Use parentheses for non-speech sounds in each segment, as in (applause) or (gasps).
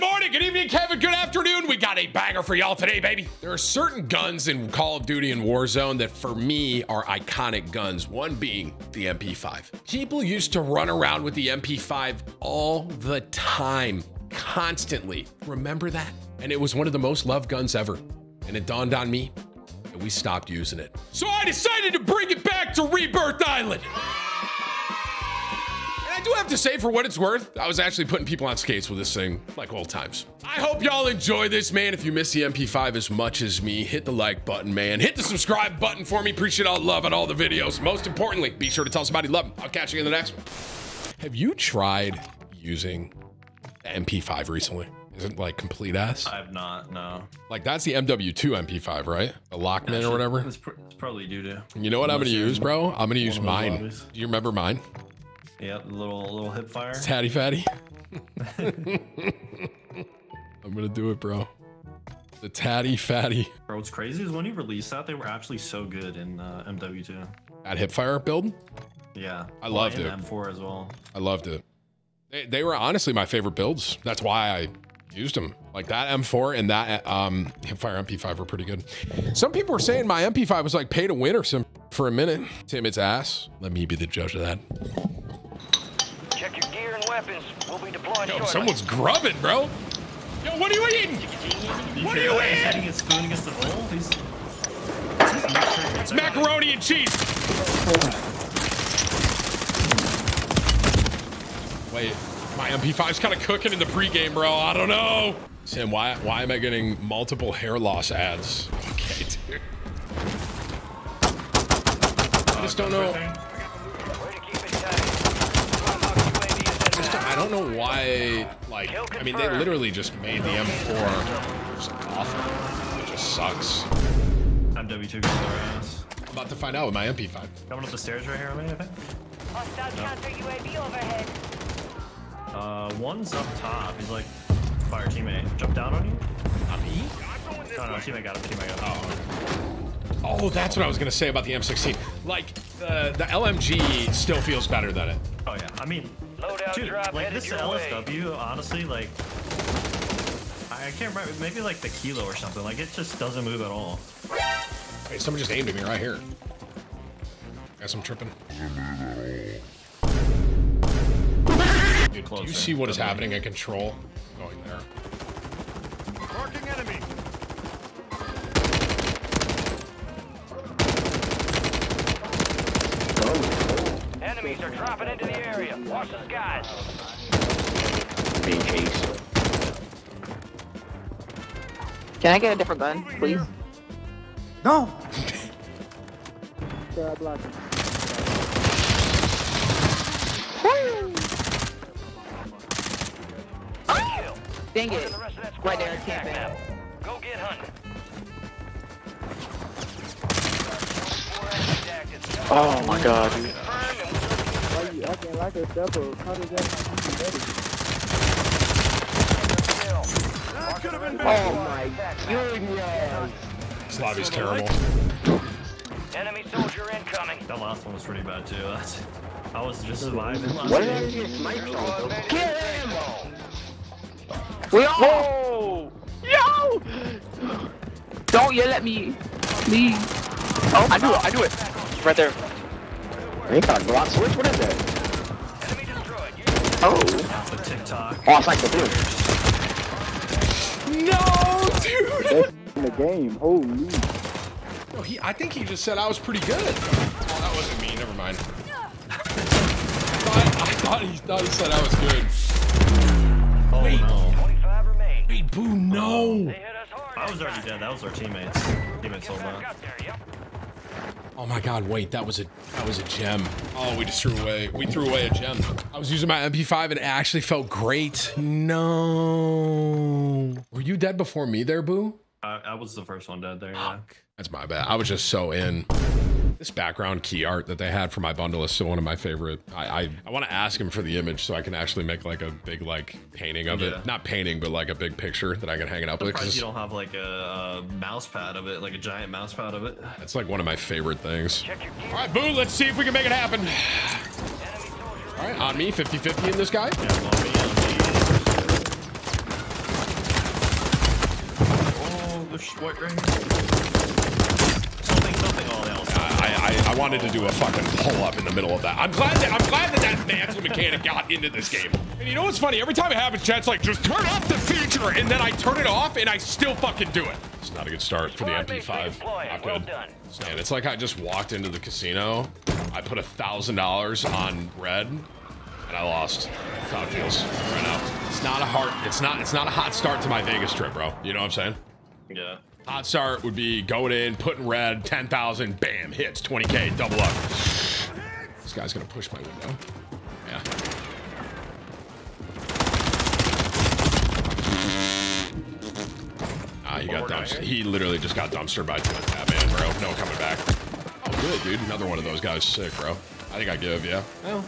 Good morning, good evening, Kevin. Good afternoon. We got a banger for y'all today, baby. There are certain guns in Call of Duty and Warzone that for me are iconic guns, one being the MP5. People used to run around with the MP5 all the time, constantly. Remember that? And it was one of the most loved guns ever. And it dawned on me that we stopped using it. So I decided to bring it back to Rebirth Island. I do have to say, for what it's worth, I was actually putting people on skates with this thing like old times. I hope y'all enjoy this, man. If you miss the MP5 as much as me, hit the like button, man. Hit the subscribe button for me. Appreciate all the love and all the videos. Most importantly, be sure to tell somebody love them. I'll catch you in the next one. Have you tried using the MP5 recently? Is it like complete ass? I've not, no. Like that's the MW2 MP5, right? The Lachmann or whatever. It's, pr it's probably due to. You know what I'm gonna use, bro? I'm gonna use mine. Do you remember mine? The little little hip fire. Tatty fatty. (laughs) I'm gonna do it, bro. The tatty fatty. Bro, what's crazy is when you released that, they were actually so good in uh, MW2. That hipfire build, Yeah. I loved it. M4 as well. I loved it. They, they were honestly my favorite builds. That's why I used them. Like that M4 and that um, hipfire MP5 were pretty good. Some people were saying my MP5 was like pay to win or some for a minute. Tim, it's ass. Let me be the judge of that. Weapons. We'll be deploying Yo, shortly. someone's grubbing, bro. Yo, what are you eating? What are you eating? hitting his spoon against the bowl. He's. It's macaroni and cheese. Wait, my MP5's kind of cooking in the pregame, bro. I don't know. Sam, why why am I getting multiple hair loss ads? (laughs) Okay, dude. I just don't know. Way to keep it tight. Tomahawk UAV is Just, inbound. I don't know why. Like, I mean, they literally just made the M4 just awful. It just sucks. MW2 goes their ass. I'm about to find out with my MP5. Coming up the stairs right here, man, I think. Hostile counter UAV overhead. Uh, one's up top. He's like, fire teammate. Jump down on you? Not me. No, no, teammate got him. Teammate got him. Oh, oh, that's what I was gonna say about the M16. Like the the LMG still feels better than it. Oh, yeah. I mean, Loadout dude, drop like this your way. LSW, honestly, like, I I can't remember. Maybe like the kilo or something. Like, it just doesn't move at all. Hey, someone just aimed at me right here. Guess I'm tripping. Dude, do you see what is happening in control? Oh, Going there. Marking enemy. Enemies are dropping into the area. Watch the skies. being chased. Can I get a different gun, please? No! (laughs) Kill. Dang Marking it. the rest of that squad Right there, on camping. Go get hunting. Four enemies active. Oh my god, dude. Confirmed and we'll Why you acting like a double? How does that not be ready? kill. Marking the rest of the Oh my your attack map. goodness. This lobby's terrible. Enemy soldier incoming. That last one was pretty bad too. That's, I was just surviving last What game. did I get sniped on? Kill him! We all. Yo! Don't yell at me, please. Oh, I do it. I do it. Right there. They got a Glock switch. What is that? Oh. Oh, Enemy destroyed. You Oh, The TikTok. oh, it's like the blue. No, dude. That's in the game. Holy. No, he. I think he just said I was pretty good. Oh, that wasn't me. Never mind. I thought, I thought he thought he said I was good. Oh Wait. no. 25 remain. Wait, boo, no. They hit us hard. I was already dead. That was our teammates. Teammates sold Back Oh my god, wait, that was a that was a gem. Oh, we just threw away. We threw away a gem. I was using my MP5 and it actually felt great. No. Were you dead before me there, Boo? I, I was the first one dead there. Yeah. That's my bad. I was just so in. This background key art that they had for my bundle is still one of my favorite. I I, I want to ask him for the image so I can actually make like a big like painting of Yeah. it. Not painting, but like a big picture that I can hang it up with. 'cause Surprised you don't have like a, a mouse pad of it, like a giant mouse pad of it. It's like one of my favorite things. Check your gear. All right, Boo, let's see if we can make it happen. All right, on me, 50-50 in this guy. Yeah, well, me and what right here? Something, something all else. I, I, I wanted to do a fucking pull up in the middle of that. I'm glad that I'm glad that that mantle mechanic got into this game. And you know what's funny? Every time it happens, chat's like, just turn off the feature, and then I turn it off, and I still fucking do it. It's not a good start for the MP5. Not good. done. And it's like I just walked into the casino. I put a thousand dollars on red, and I lost. That's how it feels right now. It's not a hard. It's not. It's not a hot start to my Vegas trip, bro. You know what I'm saying? Yeah. Hot start would be going in, putting red, 10,000, bam, hits, 20k, double up. This guy's gonna push my window. Yeah. Ah, he got One more guy dumpstered. He literally just got dumpstered by that man, bro. No coming back. Oh, good, dude. Another one of those guys. Sick, bro. I think I give, yeah. Well.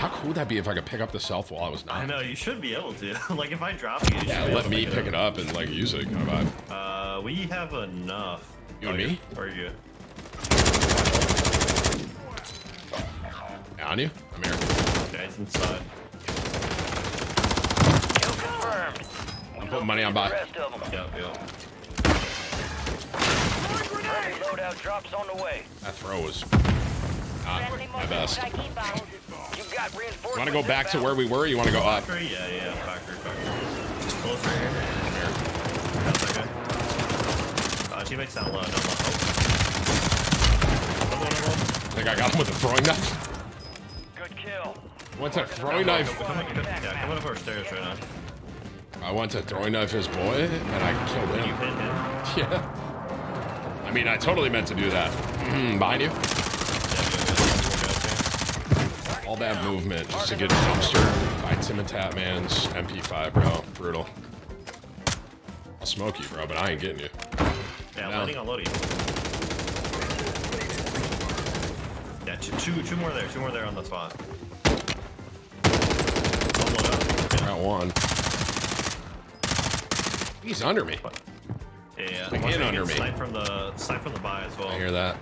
How cool would that be if I could pick up the self while I was not? I know, you should be able to. (laughs) like, if I drop you, you Yeah, let me pick it up and like use it, kind of vibe. Uh, we have enough. You and Oh, me? Or you? On you? I'm here. Guys inside. Confirmed. I'm putting money on located buy. The rest of them. Yep, yep. Friendly loadout drops on the way. That throw was not my best. Strike inbound. You've got reinforcements. Want to go back to where we were? Or you want to go up? Factory? Yeah, yeah, factory, factory. Closer here. I'm here. Got that guy. Uh, teammates down low, down low. Oh. One. I think I got him with a throwing knife. Good kill. What's to throwing knife. Coming, yeah, coming up our stairs right now. I went to throwing knife his boy, and I killed You him. hit him. (laughs) Yeah. I mean, I totally meant to do that. (clears throat) Behind you. Yeah, we got guys here. All that movement just to get dumpstered by Tim the Tatman's MP5, bro. Brutal. I'll smoke you, bro, but I ain't getting you. Yeah, No. landing on Lodi. Yeah, two, two, two more there, two more there on the spot. One load up. Yeah, Got one. He's under me. yeah, yeah. Like, Watch in under me. Snipe from the, snipe from the buy as well. I hear that.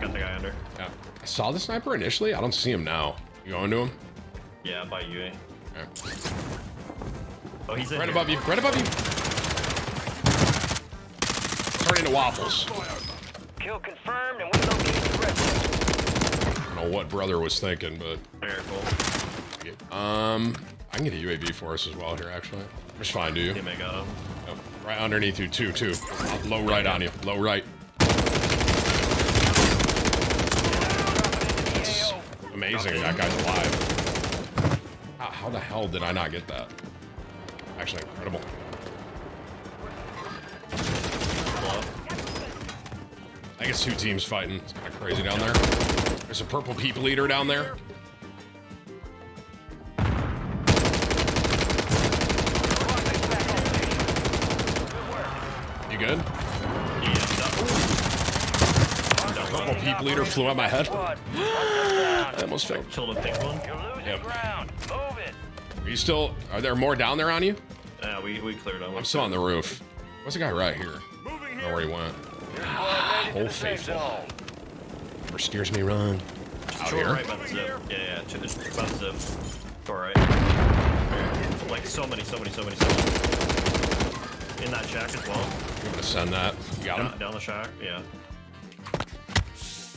Got the guy under. Yeah. I saw the sniper initially. I don't see him now. You going to him? Yeah, by UA. Okay. Oh, he's in Right here. above you. Right above you. Turn into waffles. Kill confirmed, and we located the rest of them. I don't know what brother was thinking, but Very cool. um, I can get a UAV for us as well here. Actually, just fine. Do you? Teammate got him. Oh, right underneath you, two, two. Low right on you. Low right. It's amazing that guy's alive. How, how the hell did I not get that? Actually, incredible. I guess two teams fighting. It's kind of crazy down there. There's a purple people eater down there. You good? Yeah, double. Purple people eater flew out my head. (gasps) I almost fell. Killed a pink one. You're Yep. ground. Move it. Are you still? Are there more down there on you? Yeah, we, we cleared him. I'm still on the roof. What's the guy right here? I don't know where he went. Your squad made it to Old the safe faithful. zone. Never steers me wrong. Out here. right by the zip. Yeah, yeah, to, it's about the zip. To our right. Like so many, so many, so many, so many. In that shack as well. I'm gonna send that. You got Down, him. down the shack, yeah.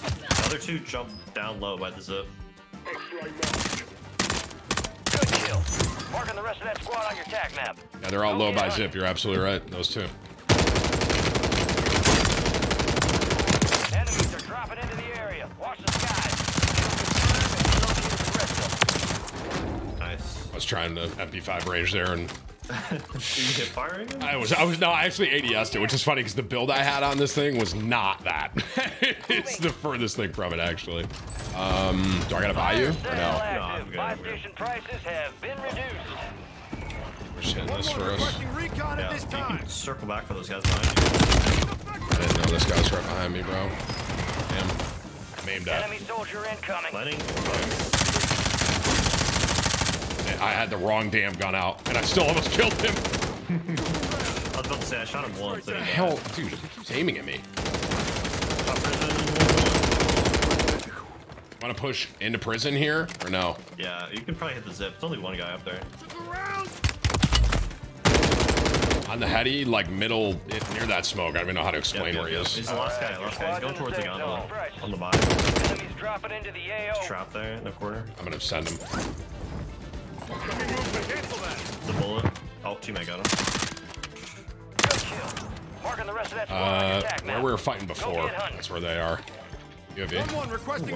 The other two jump down low by the zip. Good kill. Marking the rest of that squad on your tac map. Yeah, they're all low by zip. You're absolutely right. Those two. Enemies are dropping into the area. Watch the skies. Kill confirmed, and we located the rest of them. Nice. I was trying to MP5 range there, and Did you hit firing him? I was, I was, no, I actually ADS'd it, which is funny because the build I had on this thing was not that. (laughs) it's the furthest thing from it, actually. Um, do I gotta buy you or Still no? I'm good, Buy I'm station prices have been reduced. We're just hitting this for us. Yeah, you can circle back for those guys behind you. I didn't know this guy was right behind me, bro. Damn. I'm aimed at. Enemy soldier incoming. Landing. I had the wrong damn gun out, and I still almost killed him. I was about to say, I shot him once. What the and he hell? Dude, he keeps aiming at me. died. Top prison. Want to push into prison here or no? Yeah, you can probably hit the zip. It's only one guy up there. On the heady, like middle, it, near that smoke. I don't even know how to explain where he is. He's the last guy. Last guy. He's going towards the gondola on the bottom. Enemies dropping into the AO. Trap there in the corner. I'm gonna send him. The bullet. Oh, teammate got him. Marking the rest of that squad on your Uh, where we were fighting before. That's where they are. UAV. Ooh,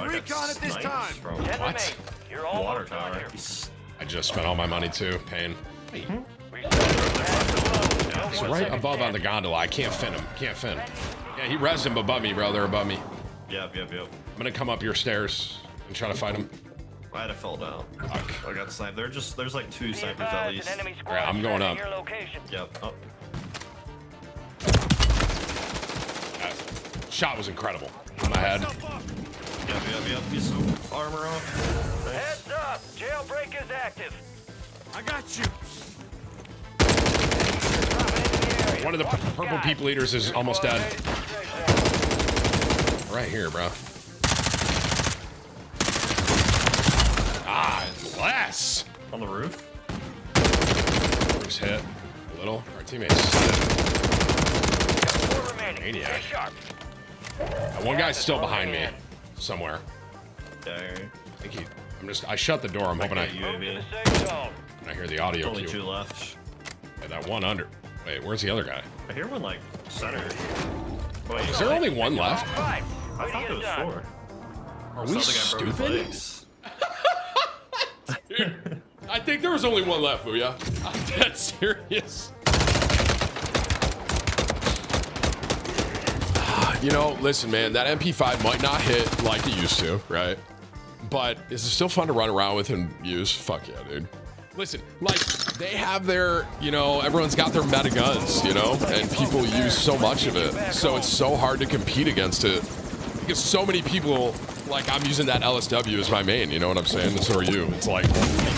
I got sniped from Ten What? You're almost water done tower. here. I just spent all my money too. Pain. Reset. Pass the load. No He's right above on the gondola. I can't fin him. Can't fin. Yeah, he rezzed him above me, bro. They're above me. Yep, yep, yep. I'm gonna come up your stairs and try to fight him. I had to fall down. Fuck. I got sniped. They're just there's like two Be snipers at least. an Alright, I'm going up. Yep. Oh, That shot was incredible. On my head. yep, yep, yep. He's armor off. Nice. Heads up. Jailbreak is active. I got you. Dropping into the area. One of the purple skies. people eaters is almost dead. mate is safe zone. Right here, bro. On the roof. Bruce hit a little. Our teammates. Four remaining. Maniac. Sharp. Uh, one guy's still behind me somewhere. There. I think he. I'm just. I shut the door. I'm hoping I, Okay, Move to UAV. I hear the audio Only cue. two left. Yeah, that one under. Wait, where's the other guy? I hear one like center. Wait, Is there only one left? I thought there was four. Are we Something I stupid? I think there was only one left, Booyah. (laughs) I'm dead serious. (sighs) You know, listen, man, that MP5 might not hit like it used to, right? But is it still fun to run around with and use? Fuck yeah, dude. Listen, like, they have their, you know, everyone's got their meta guns, you know, and people use so much of it. So it's so hard to compete against it because so many people, like, I'm using that LSW as my main, you know what I'm saying? And so are you. It's like, And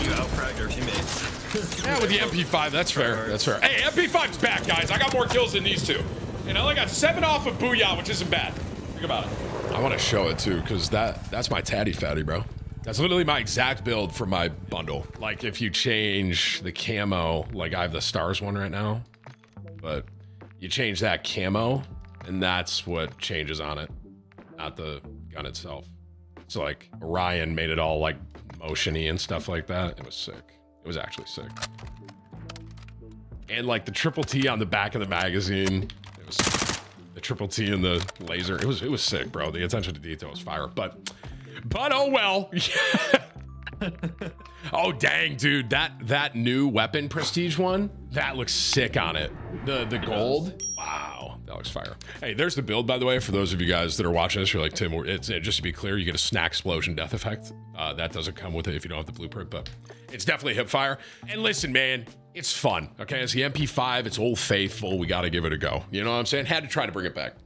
you outfragged your teammates. yeah, with the MP5, that's fair. That's fair. Hey, MP5's back, guys. I got more kills than these two. And I only got seven off of Booyah, which isn't bad. Think about it. I want to show it too, because that that's my tatty fatty, bro. That's literally my exact build for my bundle. Like if you change the camo, like I have the stars one right now, but you change that camo, and that's what changes on it, not the gun itself. So like Ryan made it all like motiony and stuff like that. It was sick. It was actually sick. And like the triple T on the back of the magazine, it was the triple T and the laser. It was it was sick, bro. The attention to detail was fire. But but oh well. (laughs) oh dang, dude. That that new weapon prestige one, that looks sick on it. The the gold. Wow, looks fire. Hey, there's the build, by the way, for those of you guys that are watching this. You're like, Tim, it's it, just to be clear, you get a snack explosion death effect. Uh, that doesn't come with it if you don't have the blueprint, but it's definitely hip fire. And listen, man, it's fun. Okay, it's the MP5. It's old faithful. We got to give it a go. You know what I'm saying? Had to try to bring it back.